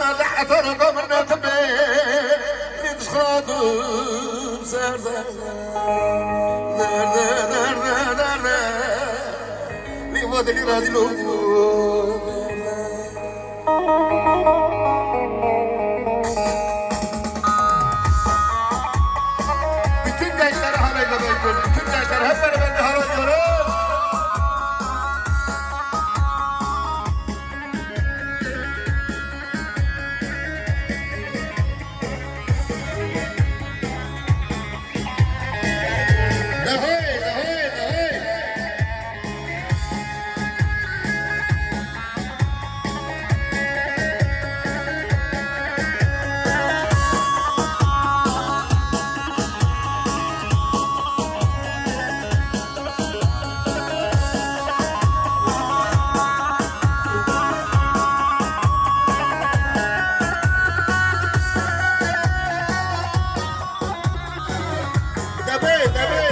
عنا لحتنا قمنا تبي نتشخاط سر سر سر سر سر سر سر Tabe, tabe.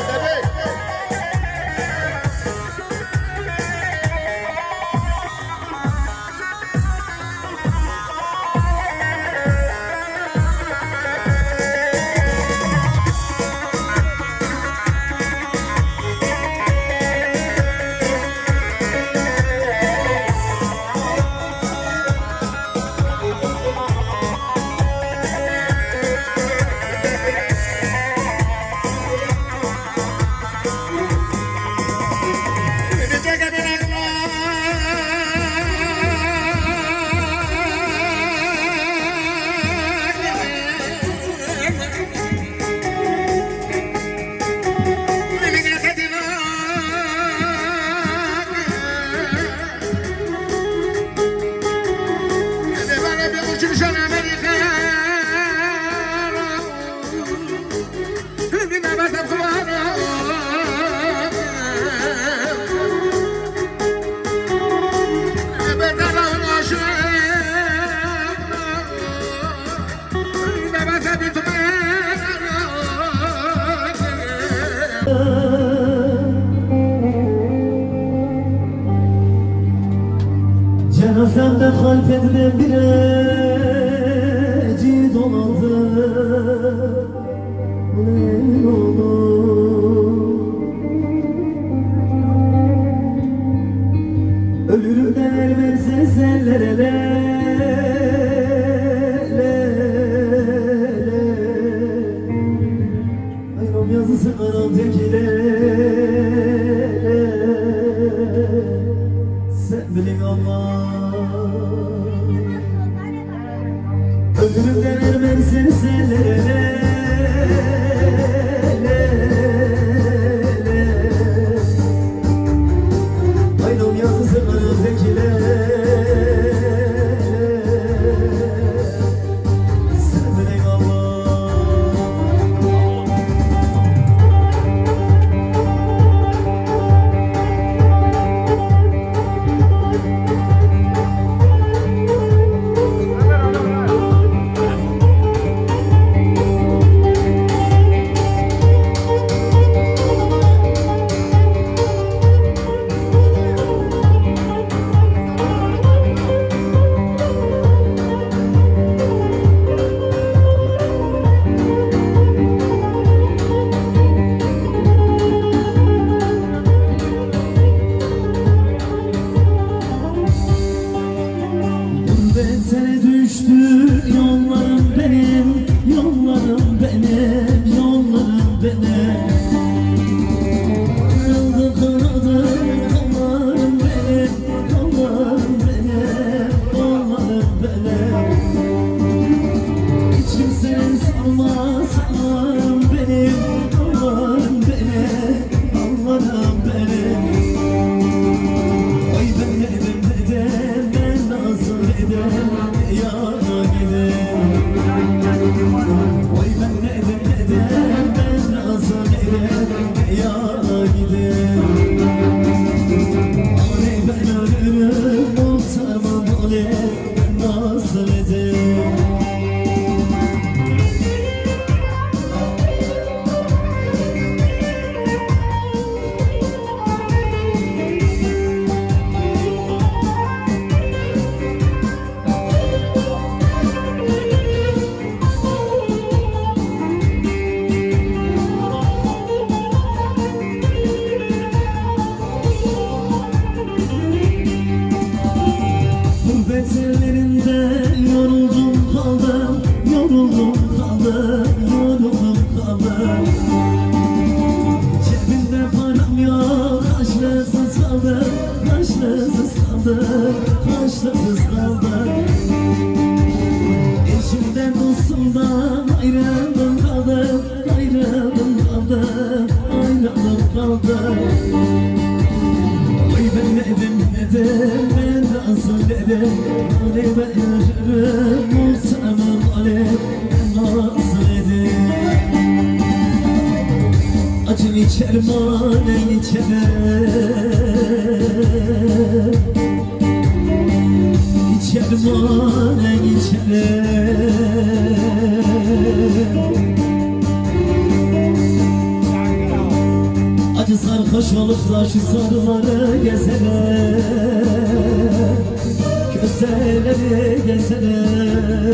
جنازم دخل پدر بیر Kanal tekile Sen bilin Allah Öldürüp de vermem canım benim Yoruldum kaldım, yoruldum kaldım Cebimde param yok, kaşlısız kaldım Kaşlısız kaldım, kaşlısız kaldım Eşimden dostumdan ayrıldım kaldım Ayrıldım kaldım, ayrıldım kaldım Oy ben dedim dedim, ben nasıl dedim Hani ben yaşarım, manen içer İçer manen içer Acı sarhoş olup da şu sarıları gezeler Köseleri gezeler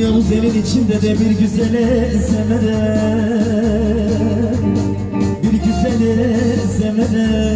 Acı Yavuz elin içinde de bir güzele semere Bir güzele semere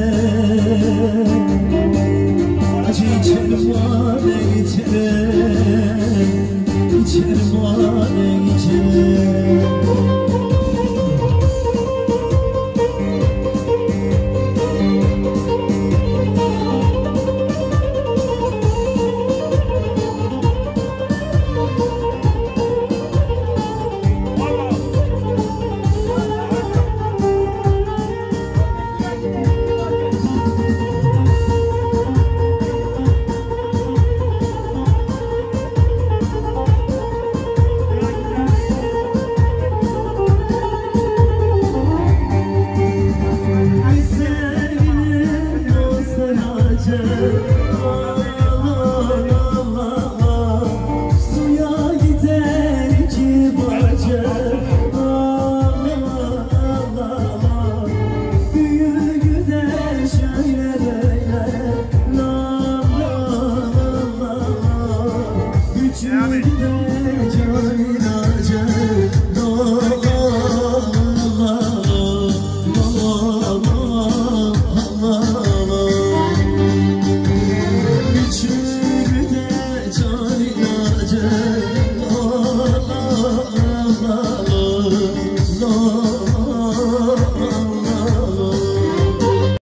love.